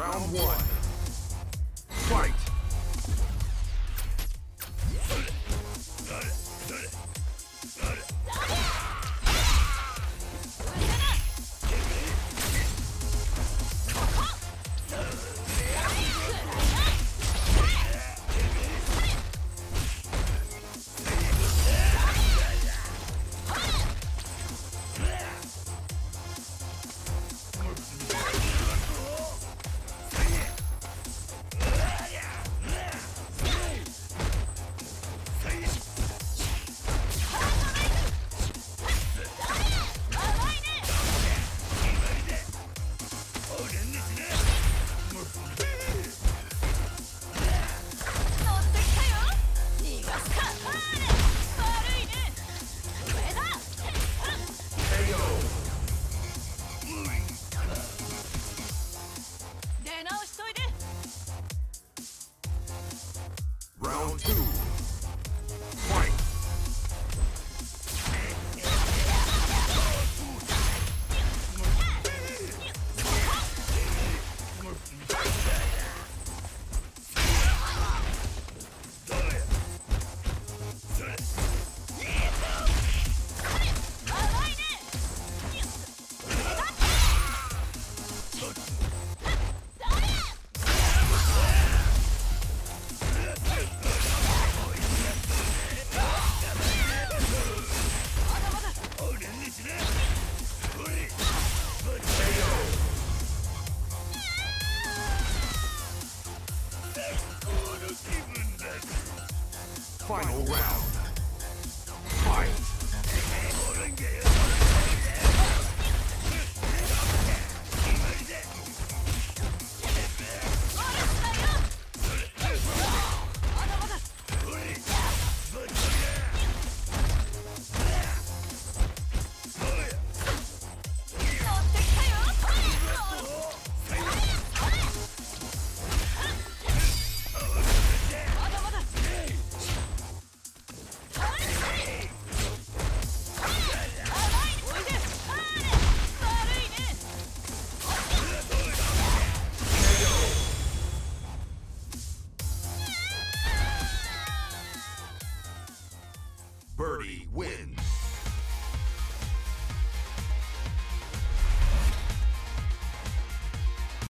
Round one. Fight! Round two. Final round.